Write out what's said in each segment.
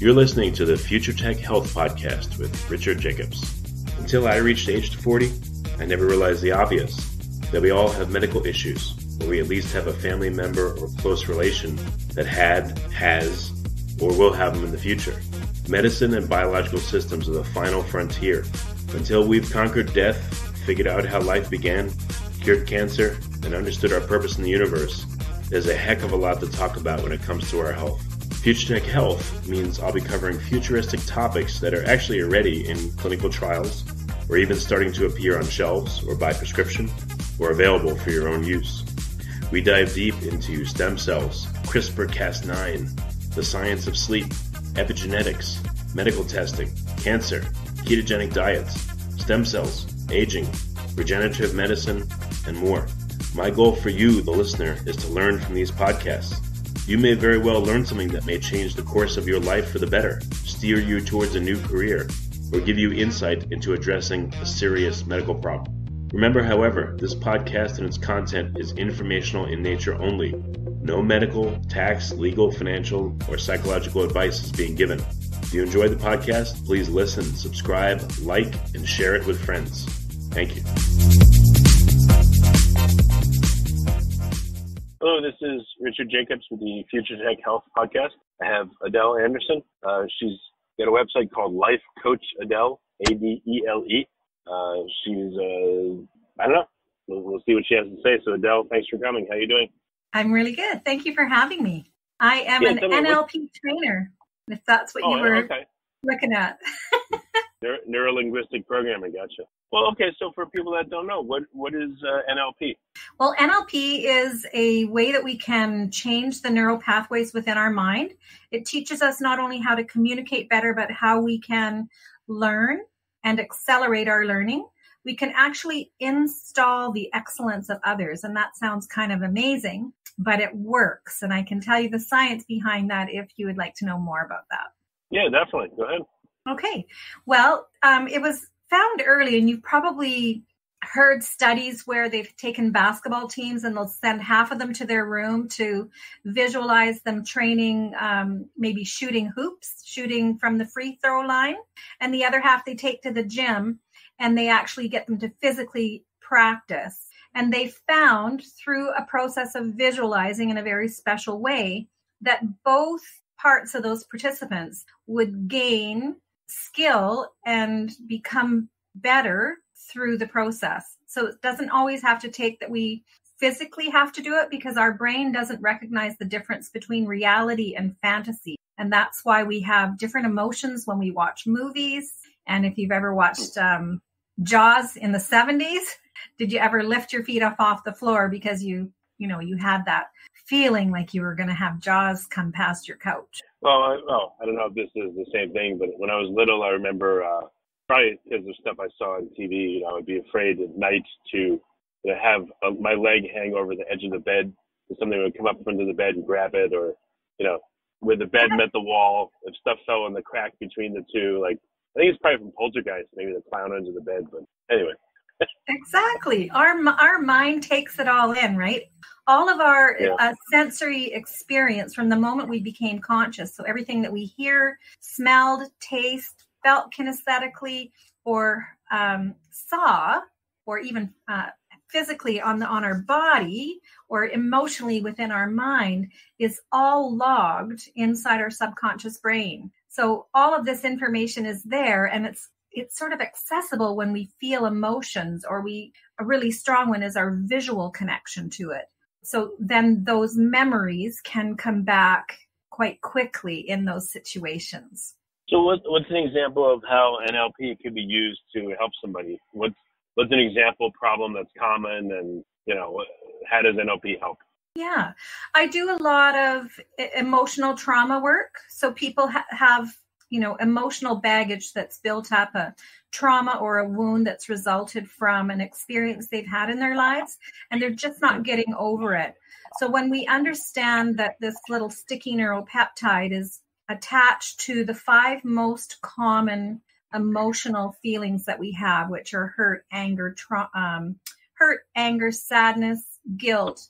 You're listening to the Future Tech Health Podcast with Richard Jacobs. Until I reached age 40, I never realized the obvious that we all have medical issues, or we at least have a family member or close relation that had, has, or will have them in the future. Medicine and biological systems are the final frontier. Until we've conquered death, figured out how life began, cured cancer, and understood our purpose in the universe, there's a heck of a lot to talk about when it comes to our health. Future Tech Health means I'll be covering futuristic topics that are actually already in clinical trials, or even starting to appear on shelves or by prescription, or available for your own use. We dive deep into stem cells, CRISPR Cas9, the science of sleep, epigenetics, medical testing, cancer, ketogenic diets, stem cells, aging, regenerative medicine, and more. My goal for you, the listener, is to learn from these podcasts. You may very well learn something that may change the course of your life for the better, steer you towards a new career, or give you insight into addressing a serious medical problem. Remember, however, this podcast and its content is informational in nature only. No medical, tax, legal, financial, or psychological advice is being given. If you enjoyed the podcast, please listen, subscribe, like, and share it with friends. Thank you. Hello, this is Richard Jacobs with the Future Tech Health Podcast. I have Adele Anderson. Uh, she's got a website called Life Coach Adele, A D E L E. Uh, she's, uh, I don't know. We'll, we'll, see what she has to say. So, Adele, thanks for coming. How are you doing? I'm really good. Thank you for having me. I am yeah, an NLP what... trainer, if that's what oh, you were okay. looking at. Neuro linguistic programming, gotcha. Well, okay. So for people that don't know, what what is uh, NLP? Well, NLP is a way that we can change the neural pathways within our mind. It teaches us not only how to communicate better, but how we can learn and accelerate our learning. We can actually install the excellence of others, and that sounds kind of amazing, but it works. And I can tell you the science behind that if you would like to know more about that. Yeah, definitely. Go ahead. Okay. Well, um, it was found early, and you've probably heard studies where they've taken basketball teams and they'll send half of them to their room to visualize them training, um, maybe shooting hoops, shooting from the free throw line, and the other half they take to the gym and they actually get them to physically practice. And they found through a process of visualizing in a very special way that both parts of those participants would gain skill and become better through the process. So it doesn't always have to take that we physically have to do it because our brain doesn't recognize the difference between reality and fantasy. And that's why we have different emotions when we watch movies. And if you've ever watched um, Jaws in the 70s, did you ever lift your feet up off the floor because you, you know, you had that feeling like you were going to have Jaws come past your couch? Well, I, well, I don't know if this is the same thing, but when I was little, I remember uh, probably because of stuff I saw on TV, you know, I would be afraid at night to know, have a, my leg hang over the edge of the bed, and something would come up under the bed and grab it, or you know, where the bed met the wall, if stuff fell in the crack between the two, like I think it's probably from Poltergeist, maybe the clown under the bed, but anyway. Exactly. Our our mind takes it all in, right? all of our yeah. uh, sensory experience from the moment we became conscious. So everything that we hear, smelled, taste, felt kinesthetically, or um, saw, or even uh, physically on the on our body or emotionally within our mind is all logged inside our subconscious brain. So all of this information is there and it's it's sort of accessible when we feel emotions or we a really strong one is our visual connection to it so then those memories can come back quite quickly in those situations. So what, what's an example of how NLP could be used to help somebody? What's what's an example problem that's common, and you know how does NLP help? Yeah, I do a lot of emotional trauma work. So people ha- have you know emotional baggage that's built up a trauma or a wound that's resulted from an experience they've had in their lives and they're just not getting over it. So when we understand that this little sticky neuropeptide is attached to the five most common emotional feelings that we have which are hurt anger tra- um, hurt anger sadness guilt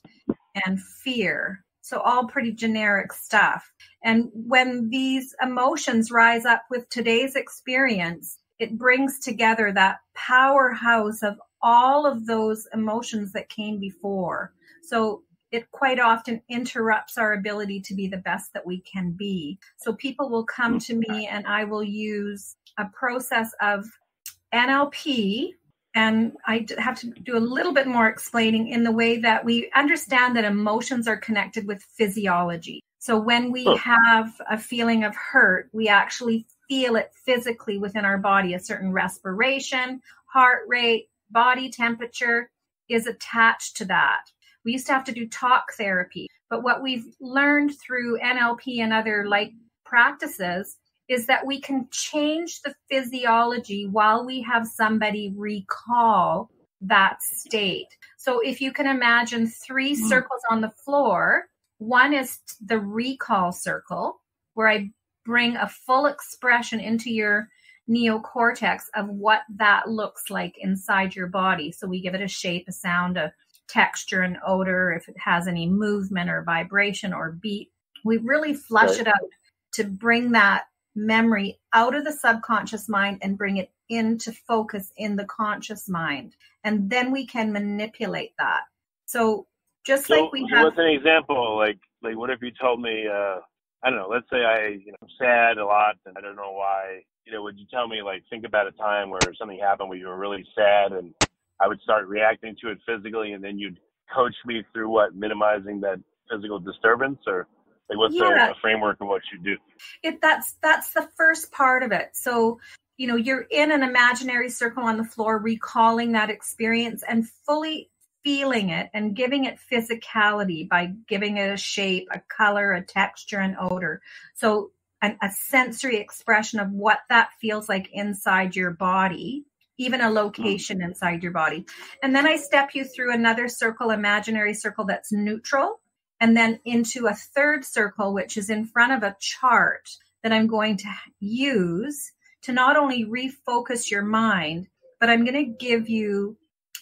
and fear So all pretty generic stuff. And when these emotions rise up with today's experience, it brings together that powerhouse of all of those emotions that came before. So it quite often interrupts our ability to be the best that we can be. So people will come to me and I will use a process of NLP and I have to do a little bit more explaining in the way that we understand that emotions are connected with physiology. So when we have a feeling of hurt, we actually feel it physically within our body. A certain respiration, heart rate, body temperature is attached to that. We used to have to do talk therapy, but what we've learned through NLP and other like practices is that we can change the physiology while we have somebody recall that state. So if you can imagine three mm. circles on the floor, one is the recall circle, where I bring a full expression into your neocortex of what that looks like inside your body. So we give it a shape, a sound, a texture, and odor, if it has any movement or vibration or beat. We really flush right. it out to bring that memory out of the subconscious mind and bring it into focus in the conscious mind. And then we can manipulate that. So just so, like we have. What's an example? Like, like what if you told me, uh, I don't know, let's say I, you know, I'm sad a lot and I don't know why, you know, would you tell me like, think about a time where something happened where you were really sad and I would start reacting to it physically and then you'd coach me through what minimizing that physical disturbance or like what's yeah. the, the framework of what you do? If that's, that's the first part of it. So, you know, you're in an imaginary circle on the floor, recalling that experience and fully feeling it and giving it physicality by giving it a shape, a color, a texture, an odor. So, an, a sensory expression of what that feels like inside your body, even a mm-hmm. location inside your body. And then I step you through another circle, imaginary circle that's neutral, and then into a third circle, which is in front of a chart that I'm going to use to not only refocus your mind, but I'm going to give you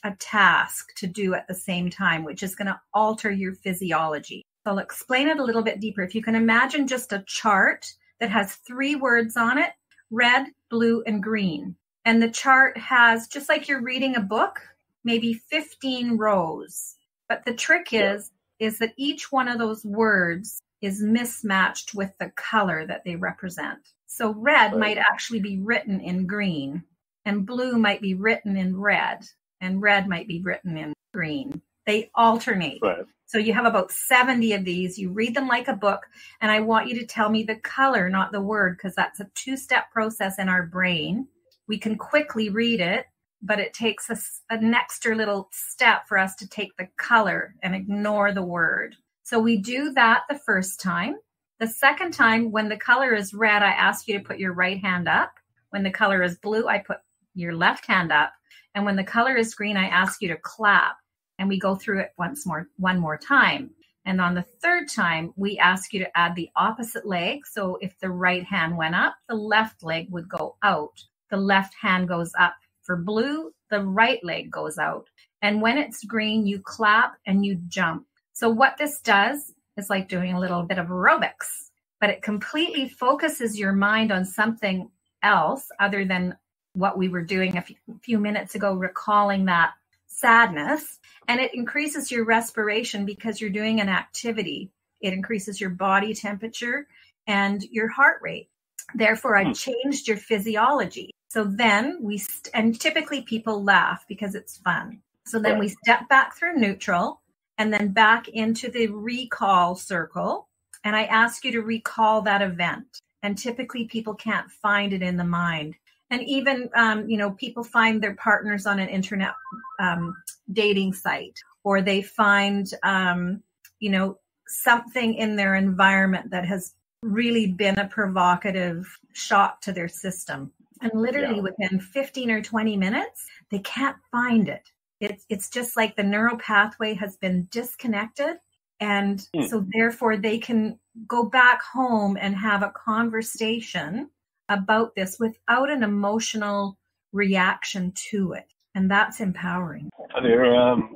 a task to do at the same time, which is going to alter your physiology. So I'll explain it a little bit deeper. If you can imagine just a chart that has three words on it red, blue, and green. And the chart has, just like you're reading a book, maybe 15 rows. But the trick is, is that each one of those words is mismatched with the color that they represent. So red might actually be written in green, and blue might be written in red, and red might be written in green. They alternate. Right. So you have about 70 of these. You read them like a book, and I want you to tell me the color, not the word, because that's a two step process in our brain. We can quickly read it, but it takes us an extra little step for us to take the color and ignore the word. So we do that the first time. The second time, when the color is red, I ask you to put your right hand up. When the color is blue, I put your left hand up. And when the color is green, I ask you to clap and we go through it once more, one more time. And on the third time, we ask you to add the opposite leg. So if the right hand went up, the left leg would go out. The left hand goes up. For blue, the right leg goes out. And when it's green, you clap and you jump. So what this does is like doing a little bit of aerobics, but it completely focuses your mind on something else other than what we were doing a few, minutes ago, recalling that sadness. And it increases your respiration because you're doing an activity. It increases your body temperature and your heart rate. Therefore, I hmm. changed your physiology. So then we, st- and typically people laugh because it's fun. So then we step back through neutral and then back into the recall circle. And I ask you to recall that event. And typically people can't find it in the mind and even um, you know people find their partners on an internet um, dating site or they find um, you know something in their environment that has really been a provocative shock to their system and literally yeah. within 15 or 20 minutes they can't find it it's it's just like the neural pathway has been disconnected and mm. so therefore they can go back home and have a conversation about this without an emotional reaction to it. And that's empowering. There, um,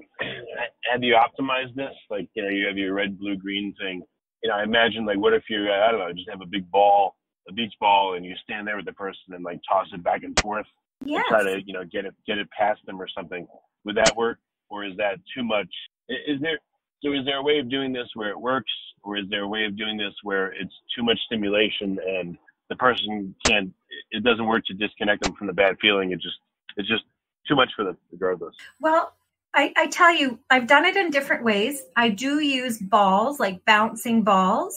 have you optimized this? Like, you know, you have your red, blue, green thing. You know, I imagine like, what if you, I don't know, just have a big ball, a beach ball, and you stand there with the person and like toss it back and forth yes. and try to, you know, get it, get it past them or something. Would that work, or is that too much? Is there so is there a way of doing this where it works, or is there a way of doing this where it's too much stimulation and the person can't? It doesn't work to disconnect them from the bad feeling. It just it's just too much for them, regardless. Well, I, I tell you, I've done it in different ways. I do use balls, like bouncing balls,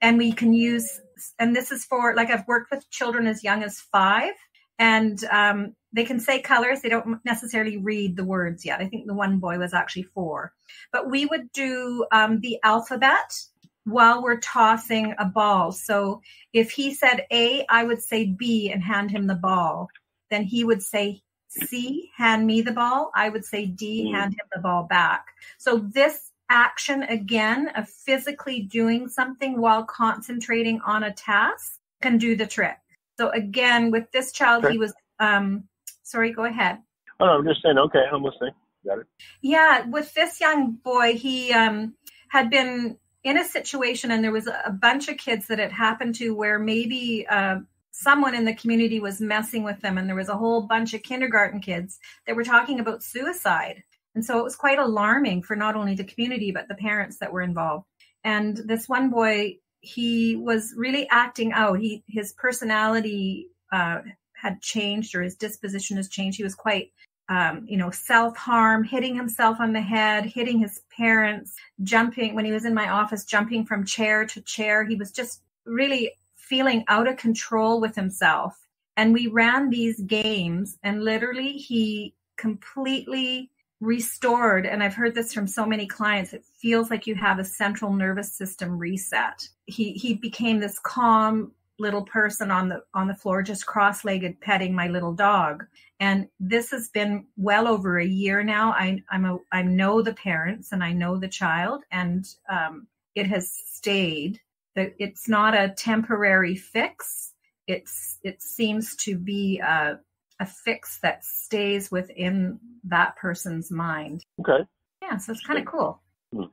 and we can use, and this is for, like, I've worked with children as young as five, and um, they can say colors. They don't necessarily read the words yet. I think the one boy was actually four. But we would do um, the alphabet while we're tossing a ball. So if he said A, I would say B and hand him the ball. Then he would say C, hand me the ball. I would say D, mm. hand him the ball back. So this action again of physically doing something while concentrating on a task can do the trick. So again, with this child, he was, um, sorry, go ahead. Oh, I'm just saying, okay, I'm listening. Got it. Yeah, with this young boy, he um, had been in a situation and there was a bunch of kids that it happened to where maybe uh, someone in the community was messing with them and there was a whole bunch of kindergarten kids that were talking about suicide. And so it was quite alarming for not only the community but the parents that were involved. And this one boy he was really acting out. He his personality uh, had changed or his disposition has changed. He was quite um, you know self-harm hitting himself on the head hitting his parents jumping when he was in my office jumping from chair to chair. He was just really feeling out of control with himself. And we ran these games, and literally, he completely restored. And I've heard this from so many clients. It feels like you have a central nervous system reset. He he became this calm little person on the on the floor, just cross-legged, petting my little dog. And this has been well over a year now. I I'm a I know the parents and I know the child, and um, it has stayed that it's not a temporary fix. It's it seems to be a, a fix that stays within that person's mind. Okay. Yeah, so it's kind of cool. Hmm.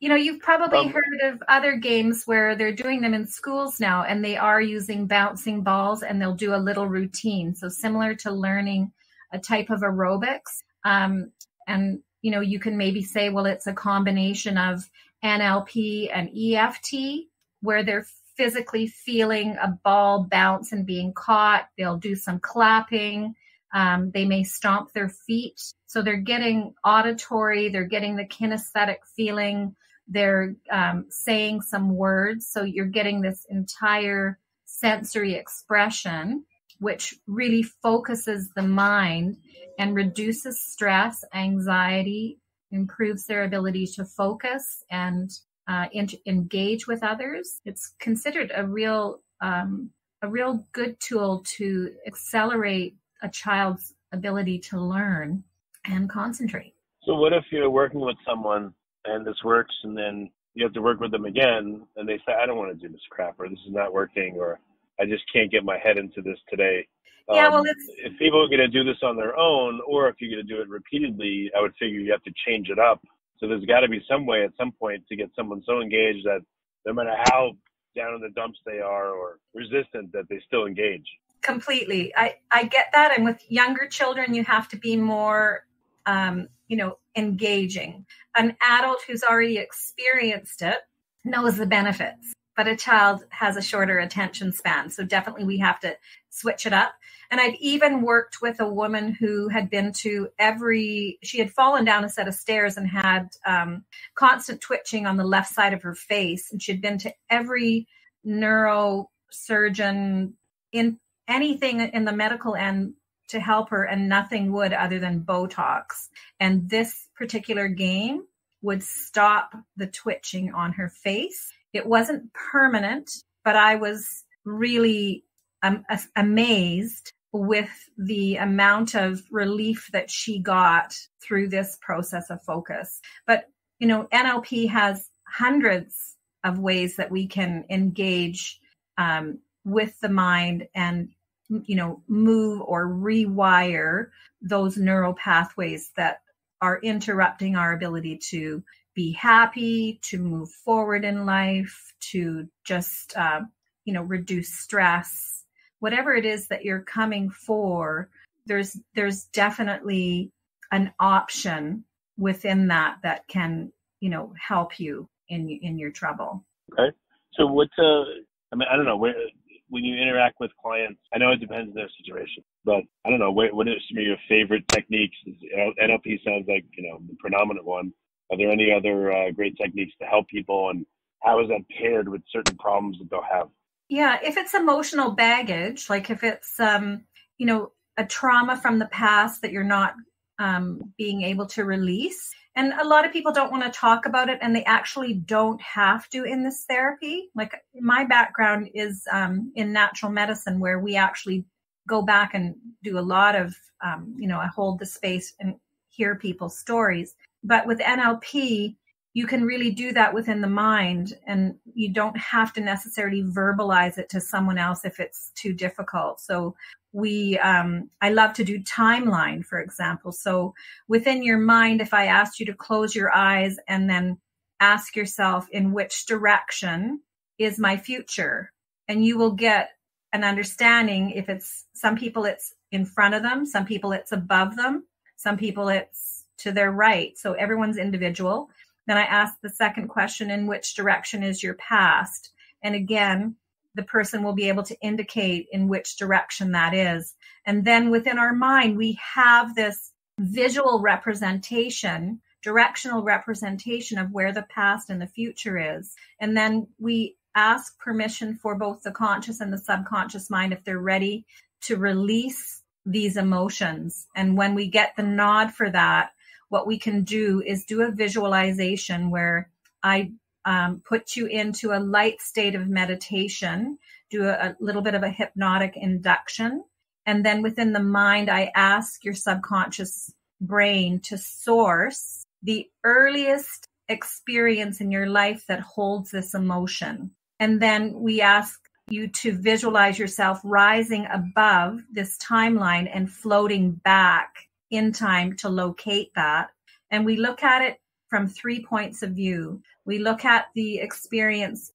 You know, you've probably um, heard of other games where they're doing them in schools now, and they are using bouncing balls, and they'll do a little routine. So similar to learning a type of aerobics. Um, and you know, you can maybe say, well, it's a combination of NLP and EFT where they're physically feeling a ball bounce and being caught. They'll do some clapping. Um, they may stomp their feet. So they're getting auditory, they're getting the kinesthetic feeling, they're um, saying some words. So you're getting this entire sensory expression, which really focuses the mind and reduces stress, anxiety, improves their ability to focus and uh, engage with others. It's considered a real um, a real good tool to accelerate a child's ability to learn and concentrate. So, what if you're working with someone and this works, and then you have to work with them again, and they say, "I don't want to do this crap," or "This is not working," or "I just can't get my head into this today." Yeah, well, um, if people are going to do this on their own, or if you're going to do it repeatedly, I would figure you have to change it up so there's got to be some way at some point to get someone so engaged that no matter how down in the dumps they are or resistant, that they still engage. Completely, I I get that. And with younger children, you have to be more, um, you know, engaging. An adult who's already experienced it knows the benefits but a child has a shorter attention span. So definitely we have to switch it up. And I've even worked with a woman who had been to every, she had fallen down a set of stairs and had um, constant twitching on the left side of her face. And she'd been to every neurosurgeon in anything in the medical end to help her, and nothing would other than Botox. And this particular game would stop the twitching on her face it wasn't permanent, but I was really um, amazed with the amount of relief that she got through this process of focus. But, you know, NLP has hundreds of ways that we can engage um, with the mind and, you know, move or rewire those neural pathways that are interrupting our ability to be happy, to move forward in life, to just, uh, you know, reduce stress, whatever it is that you're coming for, there's, there's definitely an option within that that can, you know, help you in, in your trouble. Okay. So what, uh, I mean, I don't know, where, when you interact with clients, I know it depends on their situation, but I don't know, what, what are some of your favorite techniques? NLP sounds like, you know, the predominant one. Are there any other uh, great techniques to help people, and how is that paired with certain problems that they'll have? Yeah, if it's emotional baggage, like if it's um, you know a trauma from the past that you're not um, being able to release, and a lot of people don't want to talk about it, and they actually don't have to in this therapy. Like my background is um, in natural medicine, where we actually go back and do a lot of um, you know I hold the space and hear people's stories but with NLP, you can really do that within the mind and you don't have to necessarily verbalize it to someone else if it's too difficult. So we, um, I love to do timeline, for example. So within your mind, if I asked you to close your eyes and then ask yourself in which direction is my future and you will get an understanding if it's some people it's in front of them, some people it's above them, some people it's to their right. So everyone's individual. Then I ask the second question in which direction is your past? And again, the person will be able to indicate in which direction that is. And then within our mind, we have this visual representation, directional representation of where the past and the future is. And then we ask permission for both the conscious and the subconscious mind if they're ready to release these emotions. And when we get the nod for that, what we can do is do a visualization where I um, put you into a light state of meditation, do a, a little bit of a hypnotic induction. And then within the mind, I ask your subconscious brain to source the earliest experience in your life that holds this emotion. And then we ask you to visualize yourself rising above this timeline and floating back in time to locate that. And we look at it from three points of view. We look at the experience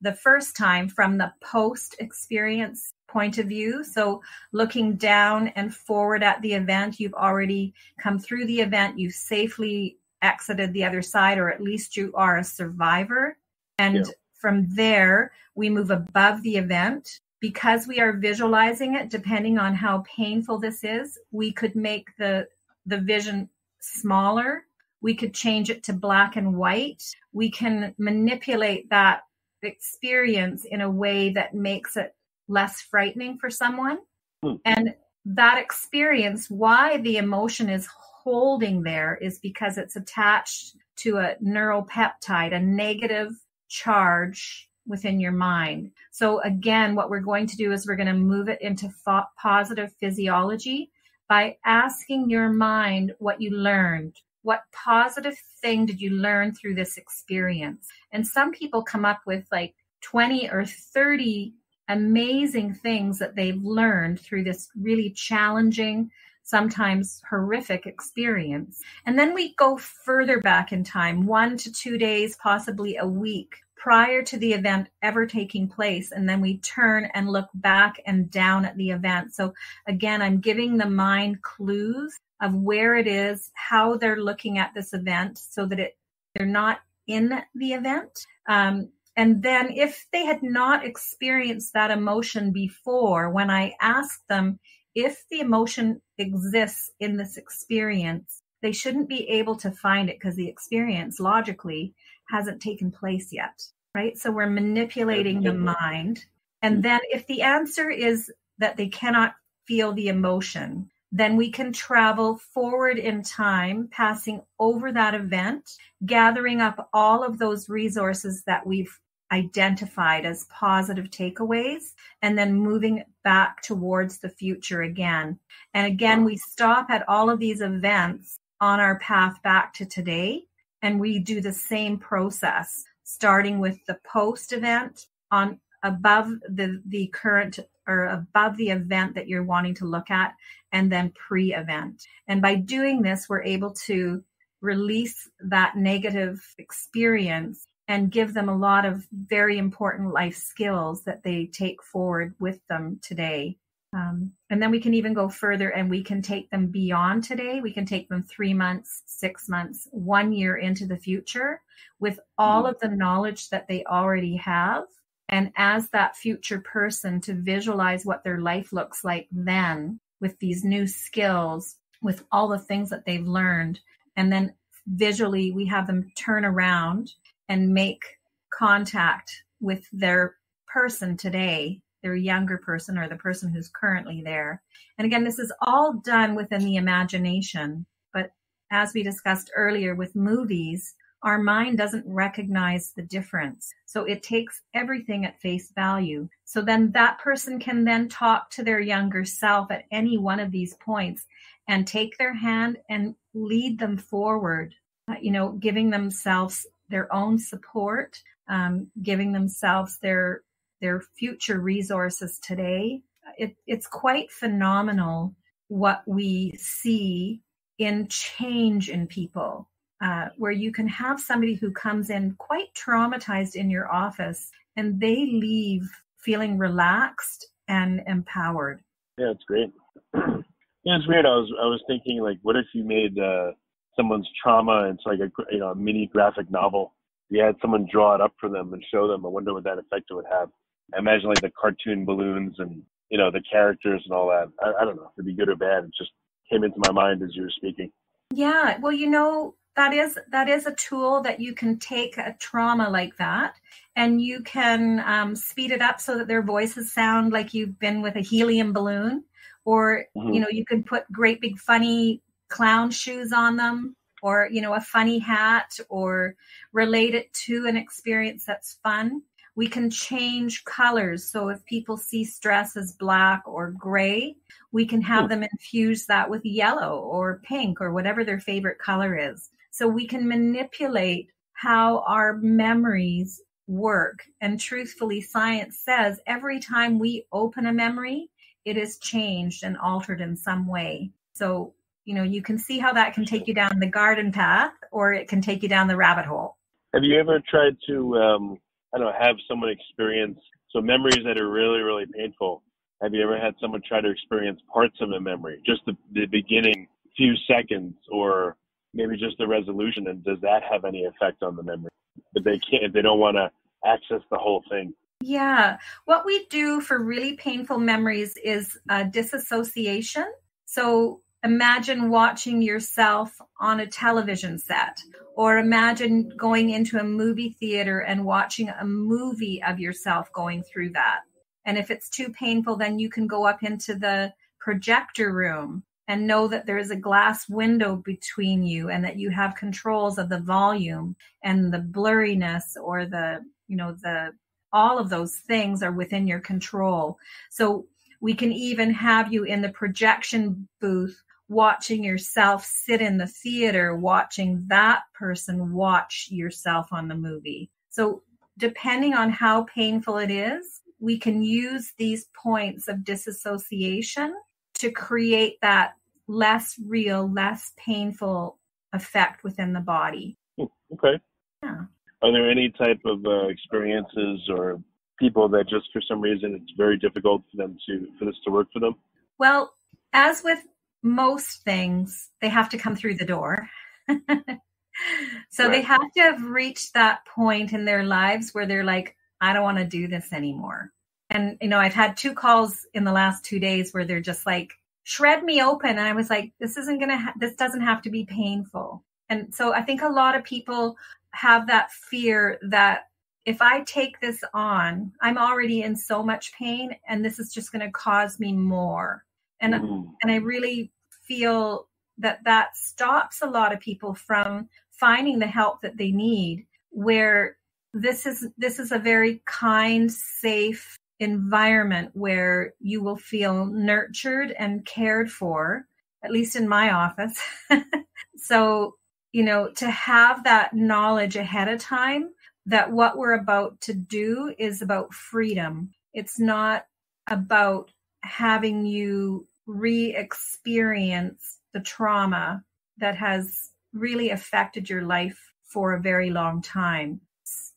the first time from the post experience point of view. So looking down and forward at the event, you've already come through the event, you've safely exited the other side, or at least you are a survivor. And yeah. from there, we move above the event because we are visualizing it depending on how painful this is we could make the the vision smaller. We could change it to black and white. We can manipulate that experience in a way that makes it less frightening for someone. Hmm. and that experience why the emotion is holding there is because it's attached to a neuropeptide a negative charge within your mind. So again, what we're going to do is we're going to move it into fo- positive physiology by asking your mind what you learned. What positive thing did you learn through this experience? And some people come up with like 20 or 30 amazing things that they've learned through this really challenging, sometimes horrific experience. And then we go further back in time, one to two days, possibly a week, prior to the event ever taking place. And then we turn and look back and down at the event. So again, I'm giving the mind clues of where it is, how they're looking at this event so that it, they're not in the event. Um, and then if they had not experienced that emotion before, when I ask them if the emotion exists in this experience, they shouldn't be able to find it because the experience logically hasn't taken place yet, right? So we're manipulating the mind. And mm-hmm. then if the answer is that they cannot feel the emotion, then we can travel forward in time, passing over that event, gathering up all of those resources that we've identified as positive takeaways, and then moving back towards the future again. And again, we stop at all of these events on our path back to today and we do the same process starting with the post event on above the the current or above the event that you're wanting to look at, and then pre event. And by doing this, we're able to release that negative experience and give them a lot of very important life skills that they take forward with them today. Um, and then we can even go further and we can take them beyond today. We can take them three months, six months, one year into the future with all mm-hmm. of the knowledge that they already have. And as that future person to visualize what their life looks like then with these new skills, with all the things that they've learned. And then visually, we have them turn around and make contact with their person today their younger person or the person who's currently there. And again, this is all done within the imagination. But as we discussed earlier with movies, our mind doesn't recognize the difference. So it takes everything at face value. So then that person can then talk to their younger self at any one of these points and take their hand and lead them forward, you know, giving themselves their own support, um, giving themselves their their future resources today. It, it's quite phenomenal what we see in change in people, uh, where you can have somebody who comes in quite traumatized in your office and they leave feeling relaxed and empowered. Yeah, it's great. yeah, it's weird. I was I was thinking like, what if you made uh, someone's trauma into like a you know a mini graphic novel? You had someone draw it up for them and show them. I wonder what that effect it would have. I imagine like the cartoon balloons and you know the characters and all that. I, I don't know if it'd be good or bad. It just came into my mind as you were speaking. Yeah, well, you know that is that is a tool that you can take a trauma like that and you can um, speed it up so that their voices sound like you've been with a helium balloon or mm-hmm. you know you can put great big funny clown shoes on them or you know a funny hat or relate it to an experience that's fun we can change colors. So if people see stress as black or gray, we can have them infuse that with yellow or pink or whatever their favorite color is. So we can manipulate how our memories work. And truthfully, science says every time we open a memory, it is changed and altered in some way. So, you know, you can see how that can take you down the garden path or it can take you down the rabbit hole. Have you ever tried to um, I don't know, have someone experience so memories that are really, really painful. Have you ever had someone try to experience parts of a memory, just the, the beginning few seconds, or maybe just the resolution? And does that have any effect on the memory? But they can't, they don't want to access the whole thing. Yeah, what we do for really painful memories is uh, disassociation. So imagine watching yourself on a television set or imagine going into a movie theater and watching a movie of yourself going through that. And if it's too painful then you can go up into the projector room and know that there is a glass window between you and that you have controls of the volume and the blurriness or the you know the all of those things are within your control. So we can even have you in the projection booth watching yourself sit in the theater, watching that person watch yourself on the movie. So, depending on how painful it is, we can use these points of disassociation to create that less real, less painful effect within the body. Hmm, okay. Yeah. Are there any type of uh, experiences or people that just for some reason it's very difficult for them to for this to work for them? Well, as with most things, they have to come through the door. so right. they have to have reached that point in their lives where they're like, I don't want to do this anymore. And, you know, I've had two calls in the last two days where they're just like, shred me open. And I was like, this isn't going to, ha- this doesn't have to be painful. And so I think a lot of people have that fear that if I take this on, I'm already in so much pain and this is just going to cause me more and mm-hmm. and i really feel that that stops a lot of people from finding the help that they need where this is this is a very kind safe environment where you will feel nurtured and cared for at least in my office so you know to have that knowledge ahead of time that what we're about to do is about freedom it's not about having you re experience the trauma that has really affected your life for a very long time.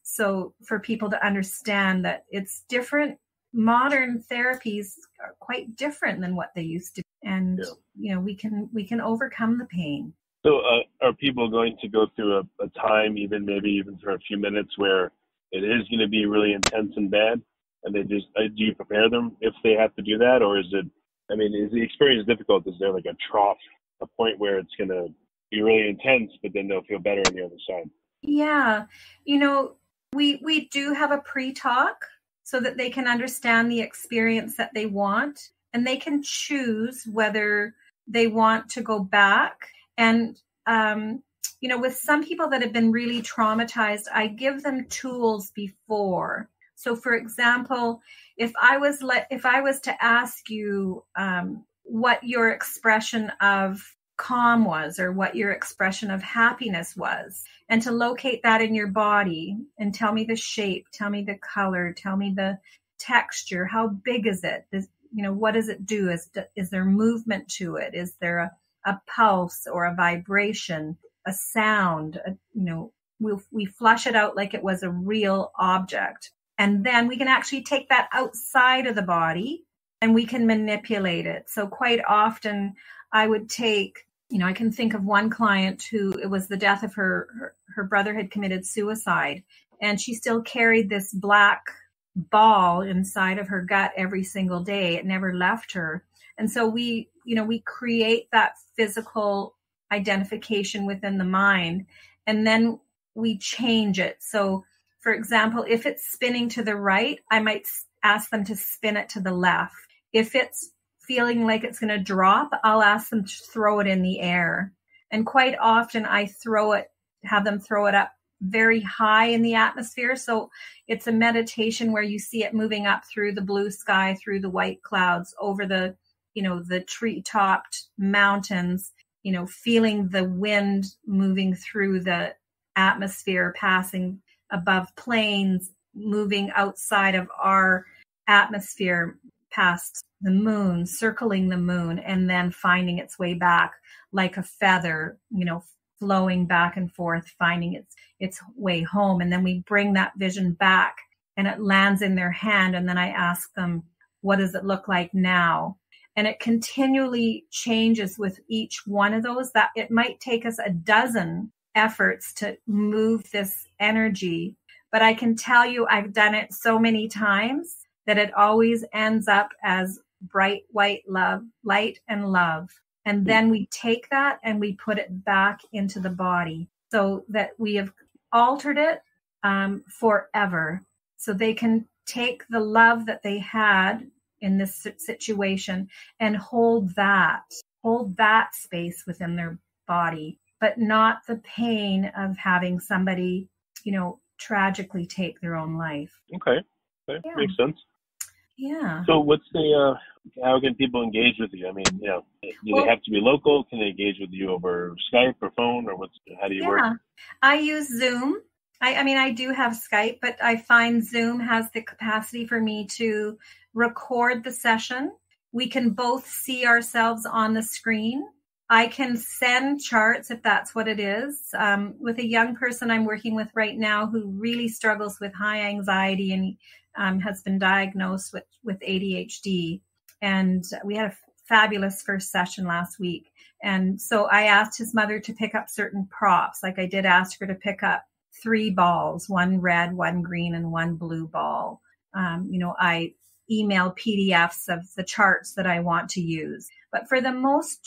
So, for people to understand that it's different, modern therapies are quite different than what they used to be. And, yeah. you know, we can, we can overcome the pain. So, uh, are people going to go through a, a time, even maybe even for a few minutes, where it is going to be really intense and bad? And they just, uh, do you prepare them if they have to do that? Or is it, I mean, is the experience difficult? Is there like a trough, a point where it's going to be really intense, but then they'll feel better on the other side? Yeah. You know, we, we do have a pre talk so that they can understand the experience that they want and they can choose whether they want to go back. And, um, you know, with some people that have been really traumatized, I give them tools before. So, for example, if I was let, if I was to ask you um, what your expression of calm was or what your expression of happiness was and to locate that in your body and tell me the shape tell me the color tell me the texture how big is it? You know what does it do? Is is there movement to it? Is there a, a pulse or a vibration a sound? A, you know we we flush it out like it was a real object and then we can actually take that outside of the body and we can manipulate it so quite often i would take you know, I can think of one client who it was the death of her, her, her brother had committed suicide and she still carried this black ball inside of her gut every single day. It never left her. And so we, you know, we create that physical identification within the mind and then we change it. So, for example, if it's spinning to the right, I might ask them to spin it to the left. If it's feeling like it's going to drop, I'll ask them to throw it in the air. And quite often I throw it, have them throw it up very high in the atmosphere. So it's a meditation where you see it moving up through the blue sky, through the white clouds, over the, you know, the tree topped mountains, you know, feeling the wind moving through the atmosphere, passing above planes, moving outside of our atmosphere, past the moon, circling the moon, and then finding its way back like a feather, you know, flowing back and forth, finding its its way home. And then we bring that vision back and it lands in their hand. And then I ask them, what does it look like now? And it continually changes with each one of those that it might take us a dozen efforts to move this energy. But I can tell you, I've done it so many times that it always ends up as bright white love, light and love. And then we take that and we put it back into the body so that we have altered it um, forever. So they can take the love that they had in this situation and hold that, hold that space within their body, but not the pain of having somebody, you know, tragically take their own life. Okay. Okay. Yeah. Makes sense. Yeah. So what's the uh, how can people engage with you? I mean, you know, do well, they have to be local? Can they engage with you over Skype or phone or what's how do you yeah. work? I use Zoom. I, I mean, I do have Skype, but I find Zoom has the capacity for me to record the session. We can both see ourselves on the screen. I can send charts if that's what it is. Um, with a young person I'm working with right now who really struggles with high anxiety and um, has been diagnosed with, with ADHD. And we had a fabulous first session last week. And so I asked his mother to pick up certain props. Like I did ask her to pick up three balls, one red, one green, and one blue ball. Um, you know, I email PDFs of the charts that I want to use. But for the most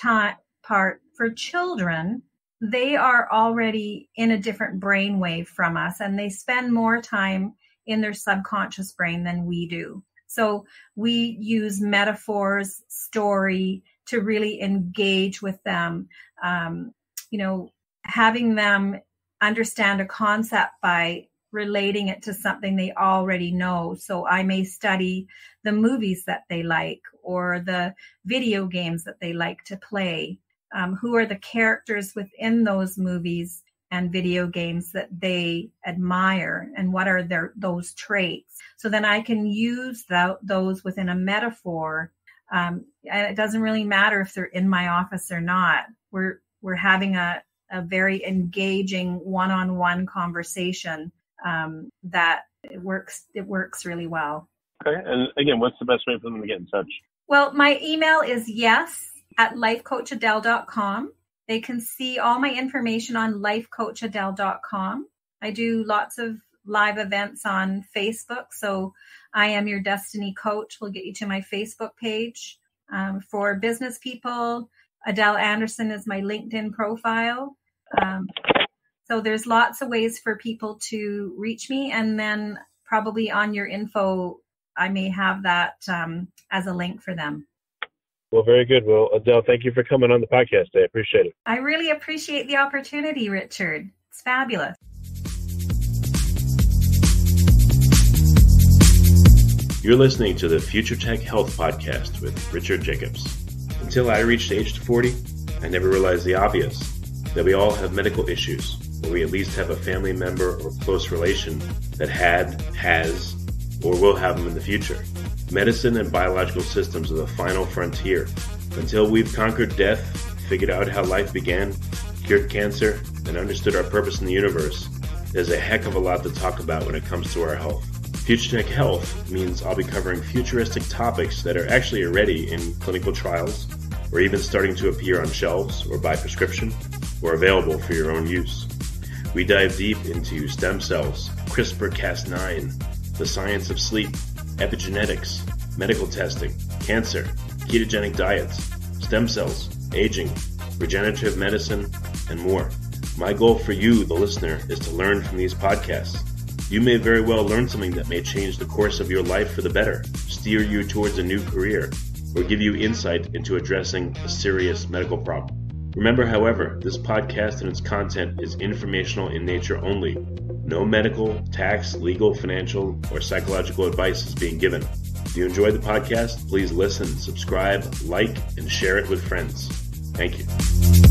time part for children, they are already in a different brain wave from us and they spend more time in their subconscious brain than we do. So we use metaphors, story to really engage with them. Um, you know, having them understand a concept by relating it to something they already know. So I may study the movies that they like or the video games that they like to play. Um, who are the characters within those movies and video games that they admire and what are their those traits so then i can use that, those within a metaphor um, and it doesn't really matter if they're in my office or not we're we're having a, a very engaging one-on-one conversation um, that it works it works really well okay and again what's the best way for them to get in touch well my email is yes at lifecoachadele.com they can see all my information on lifecoachadele.com. I do lots of live events on Facebook. So I am your destiny coach. We'll get you to my Facebook page. Um, for business people, Adele Anderson is my LinkedIn profile. Um, so there's lots of ways for people to reach me. And then probably on your info, I may have that um, as a link for them. Well, very good. Well, Adele, thank you for coming on the podcast. I appreciate it. I really appreciate the opportunity, Richard. It's fabulous. You're listening to the Future Tech Health Podcast with Richard Jacobs. Until I reached age 40, I never realized the obvious that we all have medical issues, or we at least have a family member or close relation that had, has, or will have them in the future. Medicine and biological systems are the final frontier. Until we've conquered death, figured out how life began, cured cancer, and understood our purpose in the universe, there's a heck of a lot to talk about when it comes to our health. Future Tech Health means I'll be covering futuristic topics that are actually already in clinical trials, or even starting to appear on shelves or by prescription, or available for your own use. We dive deep into stem cells, CRISPR Cas9, the science of sleep, epigenetics, medical testing, cancer, ketogenic diets, stem cells, aging, regenerative medicine, and more. My goal for you, the listener, is to learn from these podcasts. You may very well learn something that may change the course of your life for the better, steer you towards a new career, or give you insight into addressing a serious medical problem. Remember, however, this podcast and its content is informational in nature only. No medical, tax, legal, financial, or psychological advice is being given. If you enjoyed the podcast, please listen, subscribe, like, and share it with friends. Thank you.